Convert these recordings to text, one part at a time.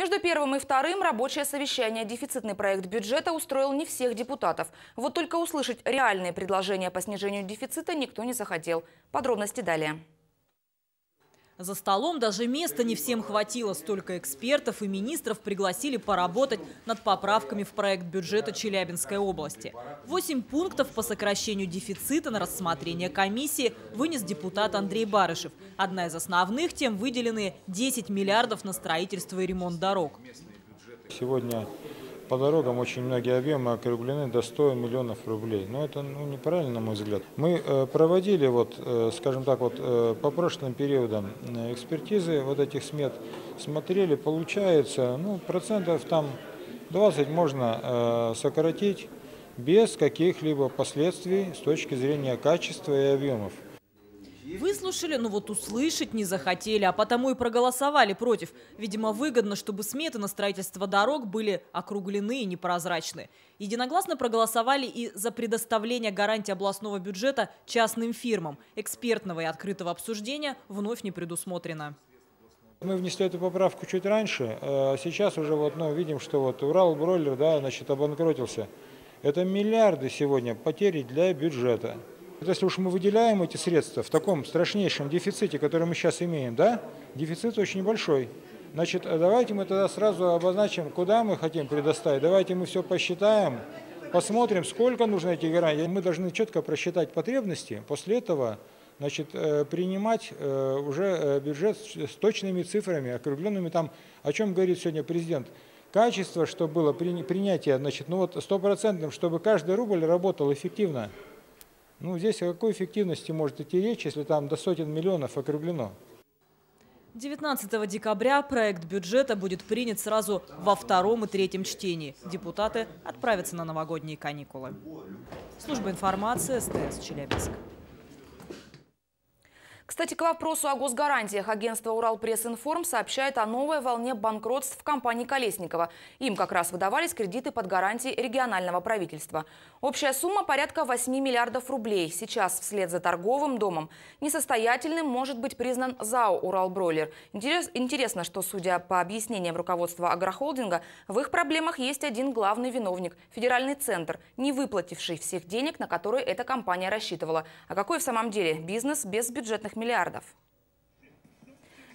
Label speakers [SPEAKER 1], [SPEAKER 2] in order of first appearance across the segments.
[SPEAKER 1] Между первым и вторым рабочее совещание дефицитный проект бюджета устроил не всех депутатов. Вот только услышать реальные предложения по снижению дефицита никто не захотел. Подробности далее.
[SPEAKER 2] За столом даже места не всем хватило. Столько экспертов и министров пригласили поработать над поправками в проект бюджета Челябинской области. Восемь пунктов по сокращению дефицита на рассмотрение комиссии вынес депутат Андрей Барышев. Одна из основных тем выделены 10 миллиардов на строительство и ремонт дорог.
[SPEAKER 3] Сегодня по дорогам очень многие объемы округлены до 100 миллионов рублей. Но это ну, неправильно, на мой взгляд. Мы э, проводили, вот, э, скажем так, вот, э, по прошлым периодам экспертизы вот этих смет, смотрели, получается, ну, процентов там 20 можно сократить без каких-либо последствий с точки зрения качества и объемов.
[SPEAKER 2] Выслушали, но вот услышать не захотели, а потому и проголосовали против. Видимо, выгодно, чтобы сметы на строительство дорог были округлены и непрозрачны. Единогласно проголосовали и за предоставление гарантии областного бюджета частным фирмам. Экспертного и открытого обсуждения вновь не предусмотрено.
[SPEAKER 3] Мы внесли эту поправку чуть раньше. А сейчас уже вот, ну, видим, что вот Урал бройлер да, значит, обанкротился. Это миллиарды сегодня потери для бюджета. Если уж мы выделяем эти средства в таком страшнейшем дефиците, который мы сейчас имеем, да, дефицит очень большой. Значит, давайте мы тогда сразу обозначим, куда мы хотим предоставить. Давайте мы все посчитаем, посмотрим, сколько нужно этих гарантий. Мы должны четко просчитать потребности, после этого значит, э, принимать э, уже э, бюджет с точными цифрами, округленными там, о чем говорит сегодня президент. Качество, что было принятие, значит, ну вот стопроцентным, чтобы каждый рубль работал эффективно. Ну, здесь о какой эффективности может идти речь, если там до сотен миллионов округлено?
[SPEAKER 2] 19 декабря проект бюджета будет принят сразу во втором и третьем чтении. Депутаты отправятся на новогодние каникулы. Служба информации СТС Челябинск.
[SPEAKER 1] Кстати, к вопросу о госгарантиях агентство «Уралпресс-Информ» сообщает о новой волне банкротств компании Колесникова. Им как раз выдавались кредиты под гарантии регионального правительства. Общая сумма порядка 8 миллиардов рублей. Сейчас вслед за торговым домом несостоятельным может быть признан ЗАО «Уралбройлер». Интерес, интересно, что, судя по объяснениям руководства агрохолдинга, в их проблемах есть один главный виновник – федеральный центр, не выплативший всех денег, на которые эта компания рассчитывала. А какой в самом деле бизнес без бюджетных миллиардов.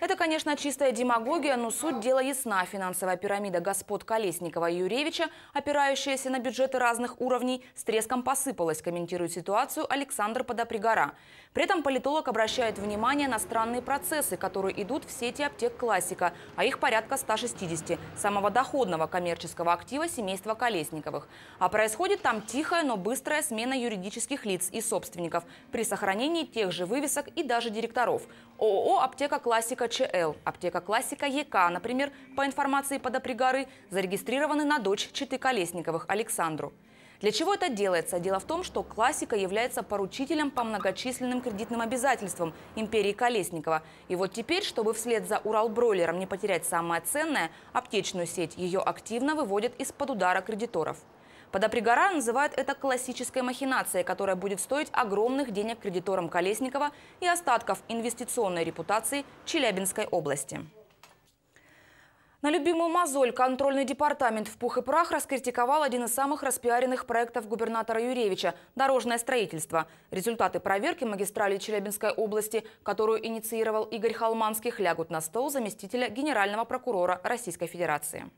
[SPEAKER 1] Это, конечно, чистая демагогия, но суть дела ясна. Финансовая пирамида господ Колесникова и Юревича, опирающаяся на бюджеты разных уровней, с треском посыпалась, комментирует ситуацию Александр Подопригора. При этом политолог обращает внимание на странные процессы, которые идут в сети аптек «Классика», а их порядка 160, самого доходного коммерческого актива семейства Колесниковых. А происходит там тихая, но быстрая смена юридических лиц и собственников при сохранении тех же вывесок и даже директоров. ООО «Аптека Классика ЧЛ», «Аптека Классика ЕК», например, по информации подопригоры, зарегистрированы на дочь Читы Колесниковых Александру. Для чего это делается? Дело в том, что классика является поручителем по многочисленным кредитным обязательствам империи Колесникова. И вот теперь, чтобы вслед за Уралбройлером не потерять самое ценное, аптечную сеть, ее активно выводят из-под удара кредиторов. Подопригора называет это классической махинацией, которая будет стоить огромных денег кредиторам Колесникова и остатков инвестиционной репутации Челябинской области. На любимую мозоль контрольный департамент в пух и прах раскритиковал один из самых распиаренных проектов губернатора Юревича – дорожное строительство. Результаты проверки магистрали Челябинской области, которую инициировал Игорь Халманских, лягут на стол заместителя генерального прокурора Российской Федерации.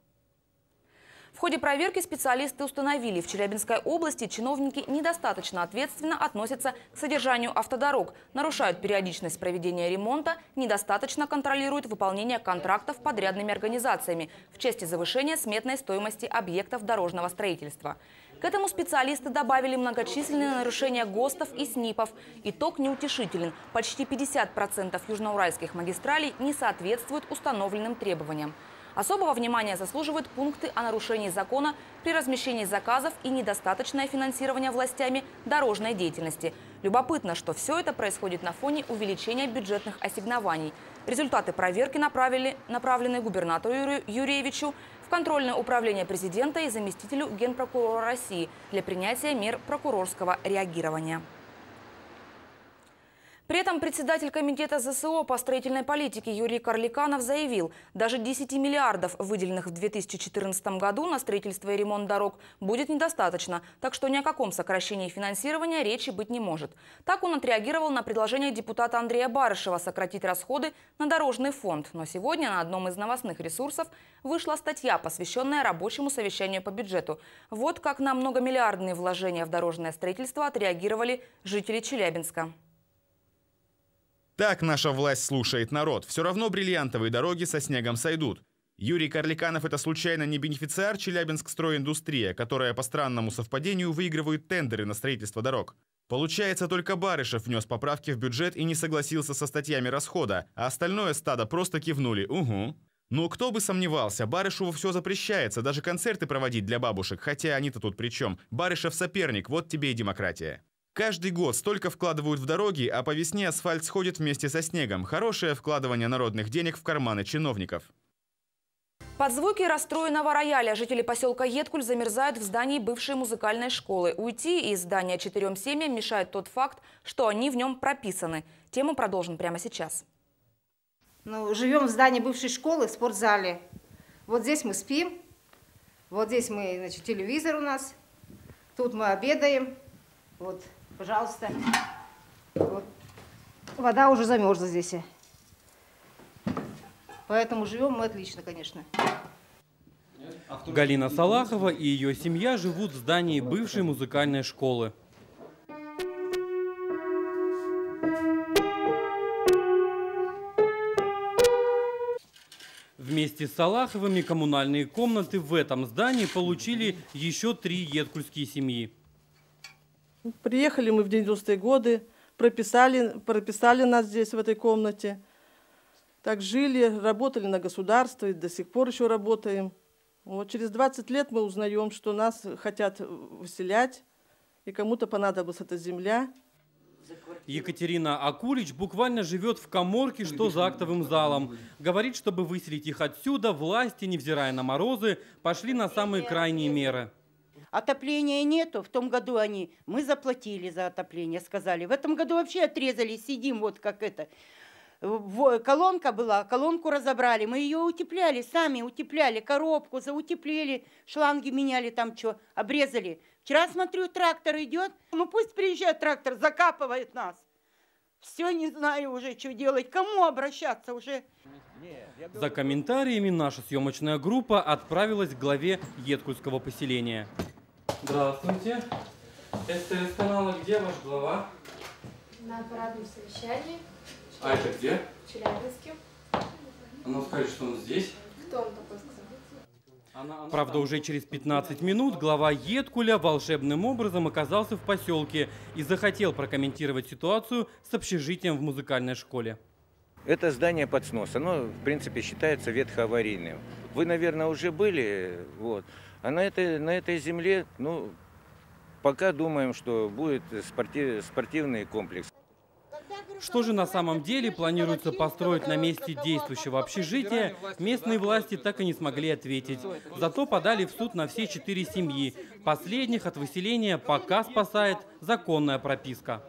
[SPEAKER 1] В ходе проверки специалисты установили, в Челябинской области чиновники недостаточно ответственно относятся к содержанию автодорог, нарушают периодичность проведения ремонта, недостаточно контролируют выполнение контрактов подрядными организациями в части завышения сметной стоимости объектов дорожного строительства. К этому специалисты добавили многочисленные нарушения ГОСТов и СНИПов. Итог неутешителен. Почти 50% южноуральских магистралей не соответствуют установленным требованиям. Особого внимания заслуживают пункты о нарушении закона при размещении заказов и недостаточное финансирование властями дорожной деятельности. Любопытно, что все это происходит на фоне увеличения бюджетных ассигнований. Результаты проверки направили, направлены губернатору Юрьевичу в контрольное управление президента и заместителю Генпрокурора России для принятия мер прокурорского реагирования. При этом председатель комитета ЗСО по строительной политике Юрий Карликанов заявил, даже 10 миллиардов, выделенных в 2014 году на строительство и ремонт дорог, будет недостаточно, так что ни о каком сокращении финансирования речи быть не может. Так он отреагировал на предложение депутата Андрея Барышева сократить расходы на дорожный фонд. Но сегодня на одном из новостных ресурсов вышла статья, посвященная рабочему совещанию по бюджету. Вот как на многомиллиардные вложения в дорожное строительство отреагировали жители Челябинска.
[SPEAKER 4] Так наша власть слушает народ. Все равно бриллиантовые дороги со снегом сойдут. Юрий Карликанов – это случайно не бенефициар Челябинск стройиндустрия, которая по странному совпадению выигрывает тендеры на строительство дорог. Получается, только Барышев внес поправки в бюджет и не согласился со статьями расхода, а остальное стадо просто кивнули «Угу». Ну, кто бы сомневался, Барышеву все запрещается, даже концерты проводить для бабушек, хотя они-то тут при чем. Барышев соперник, вот тебе и демократия. Каждый год столько вкладывают в дороги, а по весне асфальт сходит вместе со снегом. Хорошее вкладывание народных денег в карманы чиновников.
[SPEAKER 1] Под звуки расстроенного рояля жители поселка Еткуль замерзают в здании бывшей музыкальной школы. Уйти из здания четырем семьям мешает тот факт, что они в нем прописаны. Тему продолжим прямо сейчас.
[SPEAKER 5] Ну, живем в здании бывшей школы, в спортзале. Вот здесь мы спим, вот здесь мы, значит, телевизор у нас, тут мы обедаем. Вот Пожалуйста. Вот. Вода уже замерзла здесь. Поэтому живем мы отлично, конечно.
[SPEAKER 6] Галина Салахова и ее семья живут в здании бывшей музыкальной школы. Вместе с Салаховыми коммунальные комнаты в этом здании получили еще три едкульские семьи.
[SPEAKER 7] Приехали мы в 90-е годы, прописали, прописали нас здесь, в этой комнате. Так жили, работали на государство и до сих пор еще работаем. Вот через 20 лет мы узнаем, что нас хотят выселять, и кому-то понадобилась эта земля.
[SPEAKER 6] Екатерина Акулич буквально живет в коморке, что за актовым залом. Говорит, чтобы выселить их отсюда, власти, невзирая на морозы, пошли на самые крайние меры.
[SPEAKER 8] Отопления нету. В том году они, мы заплатили за отопление, сказали. В этом году вообще отрезали, сидим вот как это. Колонка была, колонку разобрали, мы ее утепляли, сами утепляли, коробку заутеплили, шланги меняли там что, обрезали. Вчера смотрю, трактор идет, ну пусть приезжает трактор, закапывает нас. Все не знаю уже, что делать, кому обращаться уже.
[SPEAKER 6] За комментариями наша съемочная группа отправилась к главе Едкульского поселения. Здравствуйте. СТС канала, где ваш глава?
[SPEAKER 9] На парадном совещании.
[SPEAKER 6] А это где?
[SPEAKER 9] В Челябинске.
[SPEAKER 6] Она скажет, что он здесь.
[SPEAKER 9] Кто он такой сказал?
[SPEAKER 6] Правда, уже через 15 минут глава Едкуля волшебным образом оказался в поселке и захотел прокомментировать ситуацию с общежитием в музыкальной школе.
[SPEAKER 10] Это здание под снос. Оно, в принципе, считается ветхоаварийным. Вы, наверное, уже были. Вот. А на этой, на этой земле, ну, пока думаем, что будет спортив, спортивный комплекс.
[SPEAKER 6] Что же на самом деле планируется построить на месте действующего общежития, местные власти так и не смогли ответить. Зато подали в суд на все четыре семьи. Последних от выселения пока спасает законная прописка.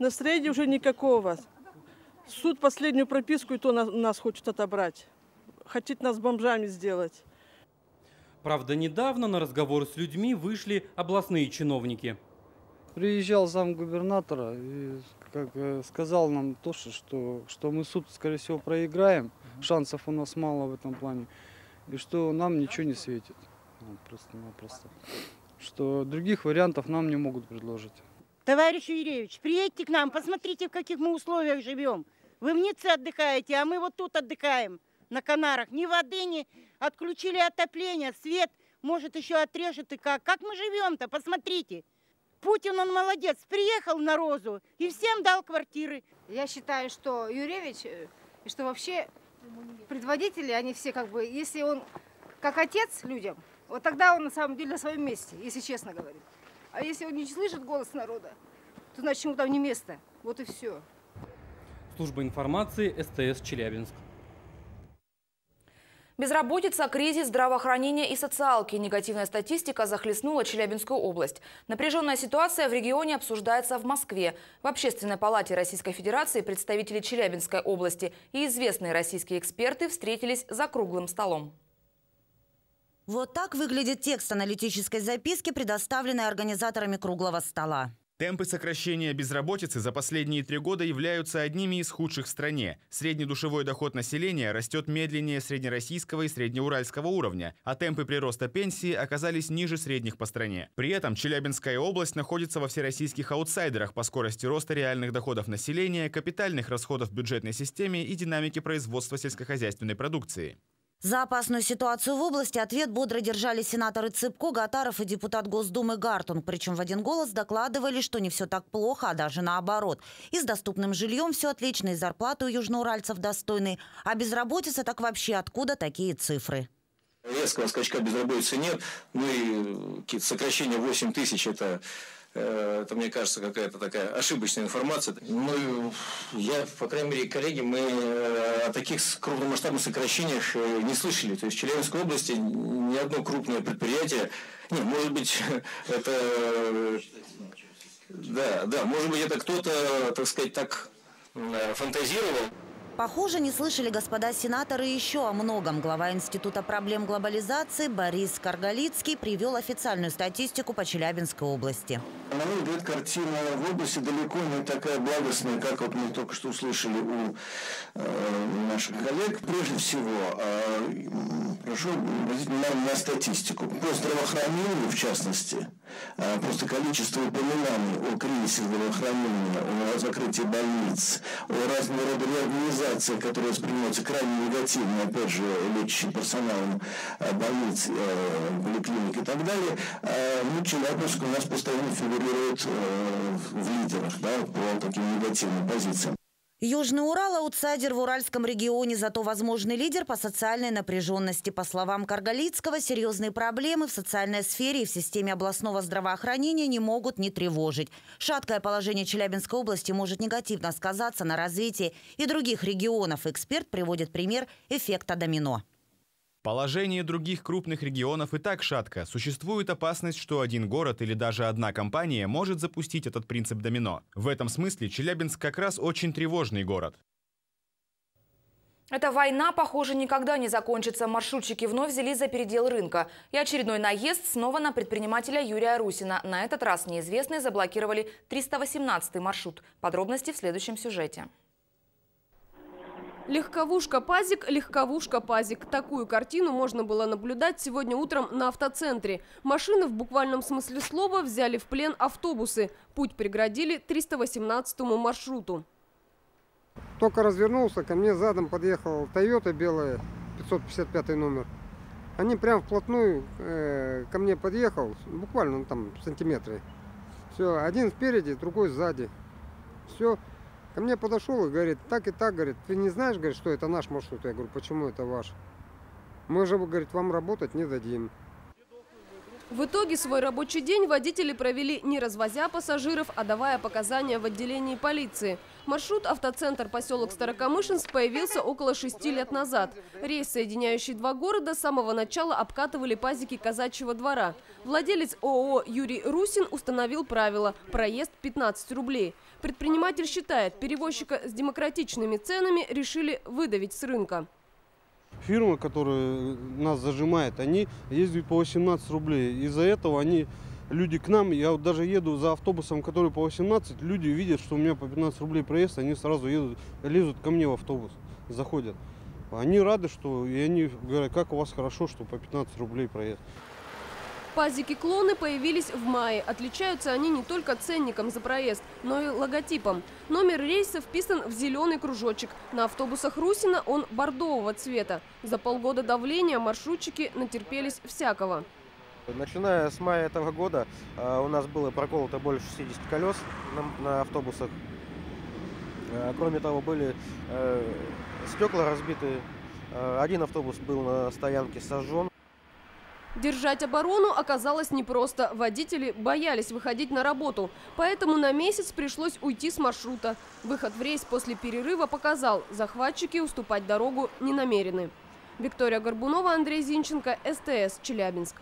[SPEAKER 7] Настроения уже никакого. Суд последнюю прописку и то нас хочет отобрать. Хочет нас бомжами сделать.
[SPEAKER 6] Правда, недавно на разговор с людьми вышли областные чиновники.
[SPEAKER 11] Приезжал зам губернатора и как сказал нам то, что, что мы суд, скорее всего, проиграем. Шансов у нас мало в этом плане. И что нам ничего не светит. Просто-напросто. Что других вариантов нам не могут предложить.
[SPEAKER 8] Товарищ Юрьевич, приедьте к нам, посмотрите, в каких мы условиях живем. Вы в Ницце отдыхаете, а мы вот тут отдыхаем на Канарах. Ни воды, ни отключили отопление, свет, может, еще отрежет и как. Как мы живем-то, посмотрите. Путин, он молодец, приехал на Розу и всем дал квартиры.
[SPEAKER 5] Я считаю, что Юревич, э, и что вообще предводители, они все как бы, если он как отец людям, вот тогда он на самом деле на своем месте, если честно говорить. А если он не слышит голос народа, то значит ему там не место. Вот и все.
[SPEAKER 6] Служба информации СТС Челябинск.
[SPEAKER 1] Безработица, кризис, здравоохранения и социалки. Негативная статистика захлестнула Челябинскую область. Напряженная ситуация в регионе обсуждается в Москве. В Общественной палате Российской Федерации представители Челябинской области и известные российские эксперты встретились за круглым столом.
[SPEAKER 12] Вот так выглядит текст аналитической записки, предоставленной организаторами круглого стола.
[SPEAKER 4] Темпы сокращения безработицы за последние три года являются одними из худших в стране. Среднедушевой доход населения растет медленнее среднероссийского и среднеуральского уровня, а темпы прироста пенсии оказались ниже средних по стране. При этом Челябинская область находится во всероссийских аутсайдерах по скорости роста реальных доходов населения, капитальных расходов бюджетной системе и динамике производства сельскохозяйственной продукции.
[SPEAKER 12] За опасную ситуацию в области ответ бодро держали сенаторы Цыпко, Гатаров и депутат Госдумы Гартунг. Причем в один голос докладывали, что не все так плохо, а даже наоборот. И с доступным жильем все отлично, и зарплаты у южноуральцев достойные. А безработица так вообще откуда такие цифры?
[SPEAKER 13] Резкого скачка безработицы нет. Ну и какие-то сокращения 8 тысяч – это это, мне кажется, какая-то такая ошибочная информация. Ну, я, по крайней мере, коллеги, мы э, о таких крупномасштабных сокращениях э, не слышали. То есть в Челябинской области ни одно крупное предприятие, не, может быть, это... Да, да, может быть, это кто-то, так сказать, так фантазировал.
[SPEAKER 12] Похоже, не слышали господа сенаторы еще о многом. Глава Института проблем глобализации Борис Каргалицкий привел официальную статистику по Челябинской области.
[SPEAKER 14] На мой взгляд, картина в области далеко не такая благостная, как вот мы только что услышали у э, наших коллег. Прежде всего, э, прошу обратить внимание на статистику. По здравоохранению, в частности, э, просто количество упоминаний о кризисе здравоохранения, о закрытии больниц, о разного рода реорганизациях, которые воспринимаются крайне негативно, опять же, лечащим персоналом э, больниц, э, поликлиник и так далее, э, ну, Челябинск у нас постоянно фигурирует в лидерах да, по таким негативным позициям.
[SPEAKER 12] Южный Урал – аутсайдер в Уральском регионе, зато возможный лидер по социальной напряженности. По словам Каргалицкого, серьезные проблемы в социальной сфере и в системе областного здравоохранения не могут не тревожить. Шаткое положение Челябинской области может негативно сказаться на развитии и других регионов. Эксперт приводит пример эффекта домино.
[SPEAKER 4] Положение других крупных регионов и так шатко. Существует опасность, что один город или даже одна компания может запустить этот принцип домино. В этом смысле Челябинск как раз очень тревожный город.
[SPEAKER 1] Эта война, похоже, никогда не закончится. Маршрутчики вновь взялись за передел рынка. И очередной наезд снова на предпринимателя Юрия Русина. На этот раз неизвестные заблокировали 318 маршрут. Подробности в следующем сюжете.
[SPEAKER 15] Легковушка Пазик, легковушка Пазик. Такую картину можно было наблюдать сегодня утром на автоцентре. Машины в буквальном смысле слова взяли в плен автобусы. Путь преградили 318 маршруту.
[SPEAKER 16] Только развернулся, ко мне задом подъехала Toyota белая, 555 номер. Они прям вплотную э, ко мне подъехал, буквально ну, там сантиметры. Все, один спереди, другой сзади. Все, Ко мне подошел и говорит, так и так, говорит, ты не знаешь, говорит, что это наш маршрут? Я говорю, почему это ваш? Мы же, говорит, вам работать не дадим.
[SPEAKER 15] В итоге свой рабочий день водители провели не развозя пассажиров, а давая показания в отделении полиции. Маршрут автоцентр поселок Старокамышинск появился около шести лет назад. Рейс, соединяющий два города, с самого начала обкатывали пазики казачьего двора. Владелец ООО Юрий Русин установил правило – проезд 15 рублей. Предприниматель считает, перевозчика с демократичными ценами решили выдавить с рынка.
[SPEAKER 16] Фирма, которая нас зажимает, они ездят по 18 рублей. Из-за этого они, люди к нам, я вот даже еду за автобусом, который по 18, люди видят, что у меня по 15 рублей проезд, они сразу едут, лезут ко мне в автобус, заходят. Они рады, что, и они говорят, как у вас хорошо, что по 15 рублей проезд.
[SPEAKER 15] Пазики-клоны появились в мае. Отличаются они не только ценником за проезд, но и логотипом. Номер рейса вписан в зеленый кружочек. На автобусах Русина он бордового цвета. За полгода давления маршрутчики натерпелись всякого.
[SPEAKER 17] Начиная с мая этого года э, у нас было проколото больше 60 колес на, на автобусах. Э, кроме того, были э, стекла разбиты. Один автобус был на стоянке сожжен.
[SPEAKER 15] Держать оборону оказалось непросто. Водители боялись выходить на работу. Поэтому на месяц пришлось уйти с маршрута. Выход в рейс после перерыва показал, захватчики уступать дорогу не намерены. Виктория Горбунова, Андрей Зинченко, СТС, Челябинск.